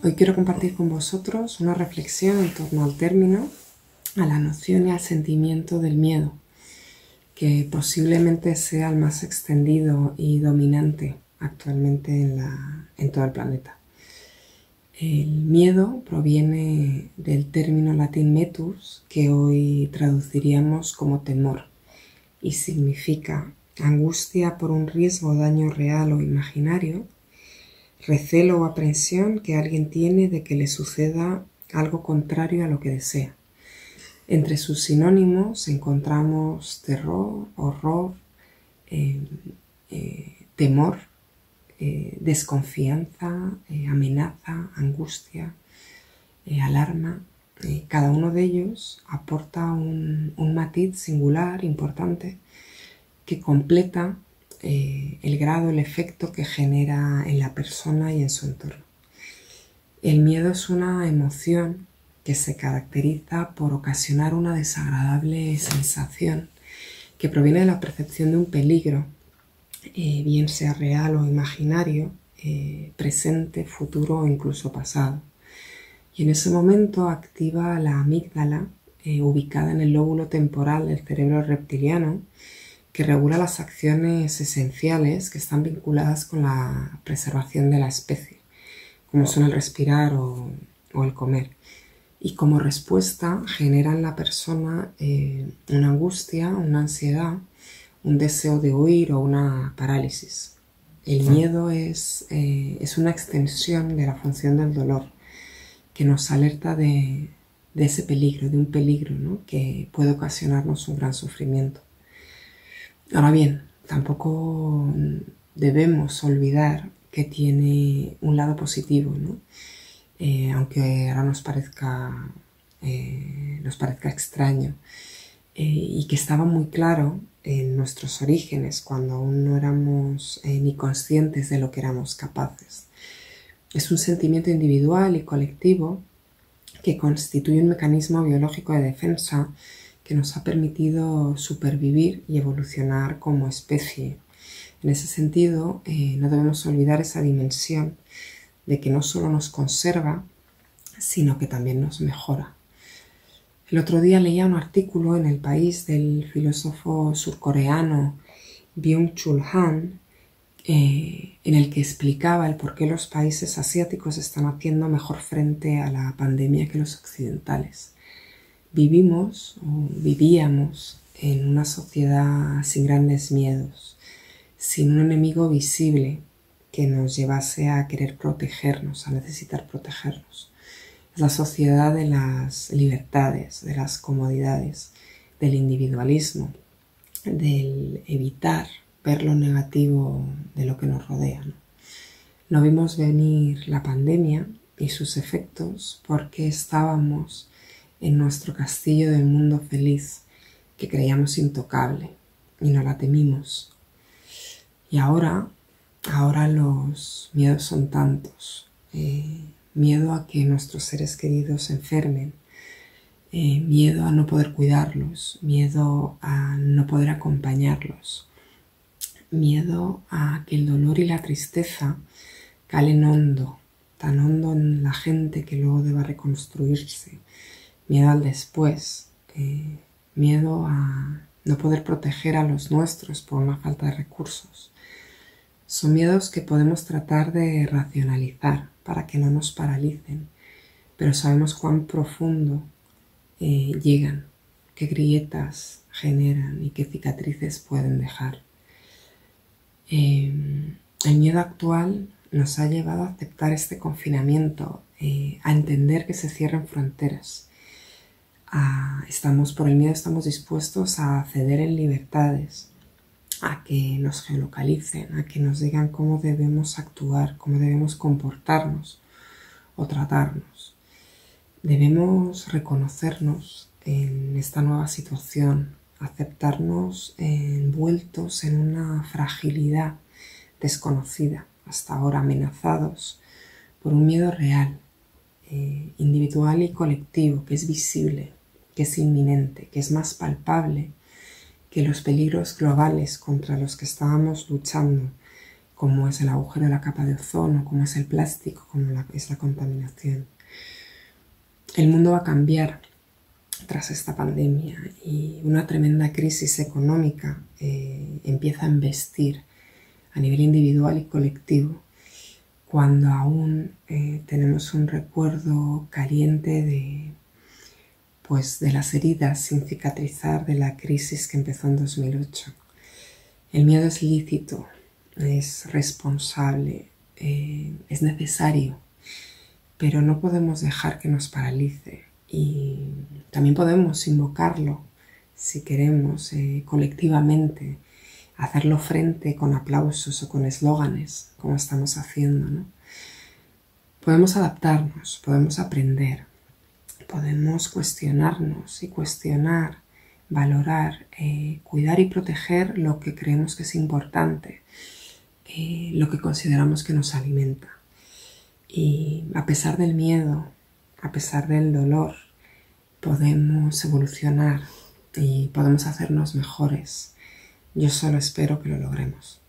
Hoy quiero compartir con vosotros una reflexión en torno al término, a la noción y al sentimiento del miedo, que posiblemente sea el más extendido y dominante actualmente en, en todo el planeta. El miedo proviene del término latín metus, que hoy traduciríamos como temor, y significa angustia por un riesgo daño real o imaginario recelo o aprensión que alguien tiene de que le suceda algo contrario a lo que desea. Entre sus sinónimos encontramos terror, horror, eh, eh, temor, eh, desconfianza, amenaza, angustia, alarma. cada uno de ellos aporta un matiz singular, importante, que completa eh, el grado, el efecto que genera en la persona y en su entorno. El miedo es una emoción que se caracteriza por ocasionar una desagradable sensación que proviene de la percepción de un peligro, eh, bien sea real o imaginario, eh, presente, futuro o incluso pasado. Y en ese momento activa la amígdala, ubicada en el lóbulo temporal del cerebro reptiliano, que regula las acciones esenciales que están vinculadas con la preservación de la especie, como son el respirar o, el comer. Y como respuesta genera en la persona eh, una angustia, una ansiedad, un deseo de huir o una parálisis. El miedo es, eh, es una extensión de la función del dolor que nos alerta de, ese peligro, de un peligro que puede ocasionarnos un gran sufrimiento. Ahora bien, tampoco debemos olvidar que tiene un lado positivo. Eh, aunque ahora nos parezca, eh, nos parezca extraño, eh, y que estaba muy claro en nuestros orígenes, cuando aún no éramos ni conscientes de lo que éramos capaces. Es un sentimiento individual y colectivo que constituye un mecanismo biológico de defensa que nos ha permitido supervivir y evolucionar como especie. En ese sentido, eh, no debemos olvidar esa dimensión de que no solo nos conserva, sino que también nos mejora. El otro día leía un artículo en El País del filósofo surcoreano Byung-Chul Han, eh, en el que explicaba el por qué los países asiáticos están haciendo mejor frente a la pandemia que los occidentales. Vivimos o vivíamos en una sociedad sin grandes miedos, sin un enemigo visible que nos llevase a querer protegernos, a necesitar protegernos. Es la sociedad de las libertades, de las comodidades, del individualismo, del evitar ver lo negativo de lo que nos rodea. no vimos venir la pandemia y sus efectos porque estábamos en nuestro castillo del mundo feliz que creíamos intocable y no la temimos. Y ahora, ahora los miedos son tantos. Eh, miedo a que nuestros seres queridos se enfermen, eh, miedo a no poder cuidarlos, miedo a no poder acompañarlos, miedo a que el dolor y la tristeza calen hondo, tan hondo en la gente que luego deba reconstruirse, miedo al después, eh, miedo a no poder proteger a los nuestros por una falta de recursos. Son miedos que podemos tratar de racionalizar para que no nos paralicen, pero sabemos cuán profundo eh, llegan, qué grietas generan y qué cicatrices pueden dejar. Em, el miedo actual nos ha llevado a aceptar este confinamiento, eh, a entender que se cierran fronteras, estamos por el miedo estamos dispuestos a ceder en libertades, a que nos geolocalicen, a que nos digan cómo debemos actuar, cómo debemos comportarnos o tratarnos. Debemos reconocernos en esta nueva situación, aceptarnos envueltos en una fragilidad desconocida, hasta ahora amenazados por un miedo real, eh, individual y colectivo, que es visible, que es inminente, que es más palpable que los peligros globales contra los que estábamos luchando como es el agujero de la capa de ozono, como es el plástico, como es la contaminación. El mundo va a cambiar tras esta pandemia y una tremenda crisis económica eh, empieza a investir a nivel individual y colectivo cuando aún eh, tenemos un recuerdo caliente de, pues, de las heridas sin cicatrizar de la crisis que empezó en 2008. El miedo es lícito, es responsable, eh, es necesario, pero no podemos dejar que nos paralice y también podemos invocarlo si queremos eh, colectivamente hacerlo frente con aplausos o con eslóganes, como estamos haciendo. Podemos adaptarnos, podemos aprender, podemos cuestionarnos y cuestionar, valorar, eh, cuidar y proteger lo que creemos que es importante, eh, lo que consideramos que nos alimenta. Y a pesar del miedo, a pesar del dolor, podemos evolucionar y podemos hacernos mejores yo solo espero que lo logremos.